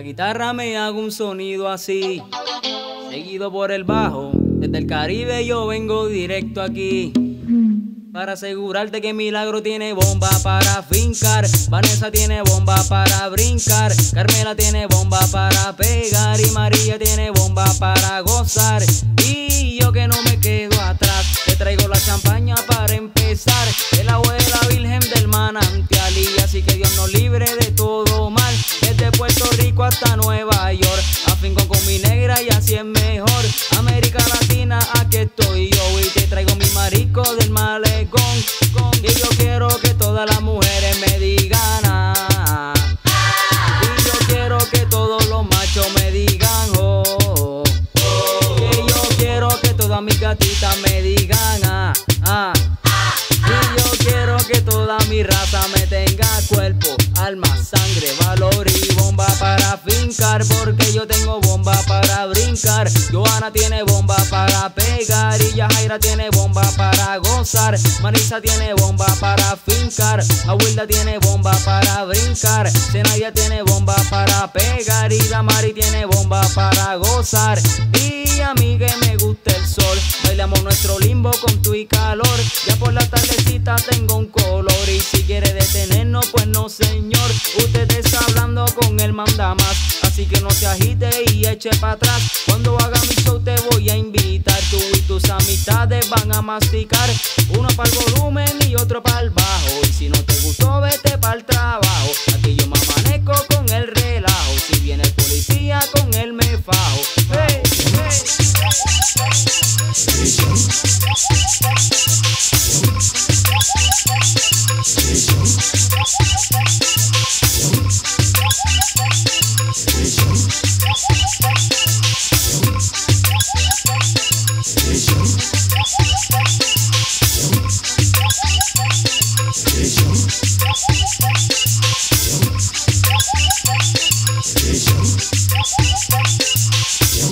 guitarra me hago un sonido así, seguido por el bajo. Desde el Caribe yo vengo directo aquí. Para asegurarte que Milagro tiene bomba para fincar, Vanessa tiene bomba para brincar, Carmela tiene bomba para pegar y María tiene bomba para gozar. Nueva York, afinco con mi negra y así es mejor. América Latina, aquí estoy yo y te traigo mi marico del malecón. Y yo quiero que todas las mujeres me digan ah. Y yo quiero que todos los machos me digan oh. Que yo quiero que todas mis gatitas me digan ah, ah. Para fincar. Porque yo tengo bomba para brincar. Joana tiene bomba para pegar. Y Yajaira tiene bomba para gozar. Marisa tiene bomba para fincar. Abuela tiene bomba para brincar. Zenaya tiene bomba para pegar. Y Damari tiene bomba para gozar. Y a mí que me gusta el sol. Bailamos nuestro limbo con tu y calor. Ya por la tardecita tengo un color. Y si quiere detenernos, pues no, señor. Así que no se agite y eche para atrás. Cuando haga mi show, te voy a invitar. Tú y tus amistades van a masticar. Uno para el volumen y otro para el bajo. Y si no te gustó, vete para el trabajo. Aquí yo me amanezco con el relajo. Si viene el policía, con él me fajo. Hey,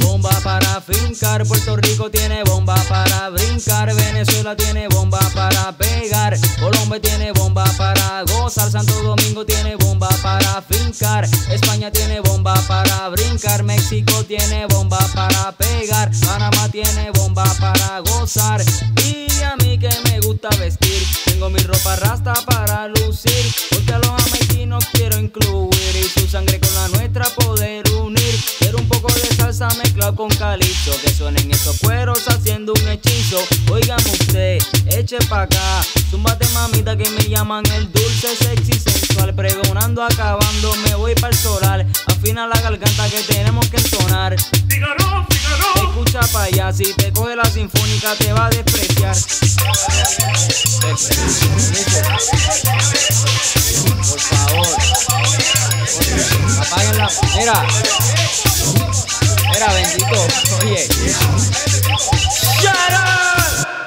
Bomba para fincar, Puerto Rico tiene bomba para brincar, Venezuela tiene bomba para pegar, Colombia tiene bomba para gozar, Santo Domingo tiene bomba para fincar, España tiene bomba para brincar, México tiene bomba para pegar, Panamá tiene bomba para gozar haciendo un hechizo. Óigame usted, eche pa' acá. Zúmbate mamita que me llaman el dulce sexy sensual. Pregonando, acabando, me voy para el solar. Afina la garganta que tenemos que entonar. Fígaro, Fígaro. Escucha pa' allá, si te coge la sinfónica te va a despreciar. Por favor. Apaguen la... Mira Shut up!